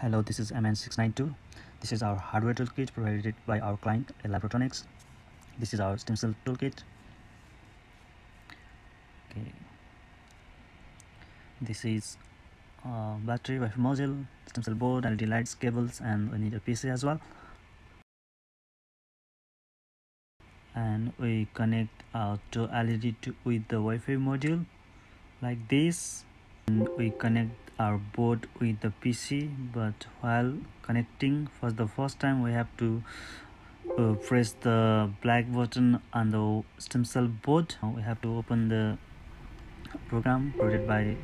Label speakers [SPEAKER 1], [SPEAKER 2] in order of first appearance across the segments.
[SPEAKER 1] Hello, this is MN692. This is our hardware toolkit provided by our client, Labrotronics. This is our STEMSEL toolkit. Okay. This is uh, battery, Wi-Fi module, STEMSEL board, LED lights, cables, and we need a PC as well. And we connect our to LED to, with the Wi-Fi module like this. And we connect our board with the PC but while connecting for the first time we have to uh, press the black button on the STEMSEL board. We have to open the program provided by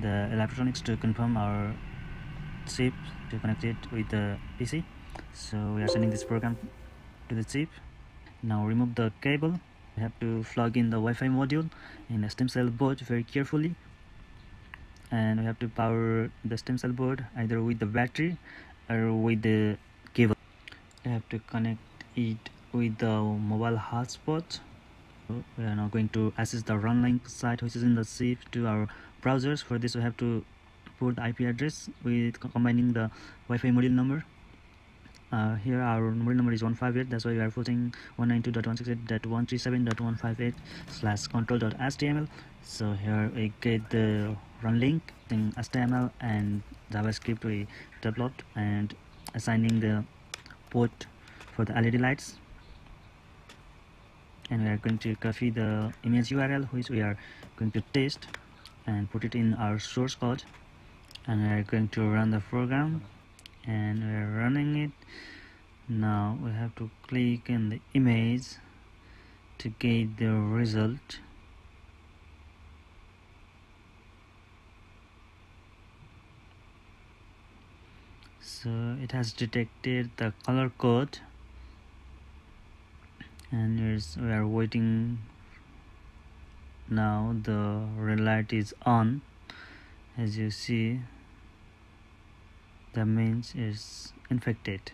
[SPEAKER 1] the electronics to confirm our chip to connect it with the PC so we are sending this program to the chip. Now remove the cable. We have to plug in the Wi-Fi module in the STEMSEL board very carefully and we have to power the STEMSEL board either with the battery or with the cable. We have to connect it with the mobile hotspot. We are now going to access the runlinc site which is in the chip to our browsers. For this we have to put the IP address with combining the Wi-Fi module number. Uh, here our module number is 158 that's why we are putting 192.168.137.158 slash control.html so here we get the runlinc in html and javascript we developed and assigning the port for the led lights. And we are going to copy the image url which we are going to test and put it in our source code. And we are going to run the program and we are running it. Now we have to click in the image to get the result so it has detected the color code. And we are waiting now. The red light is on. As you see the means is infected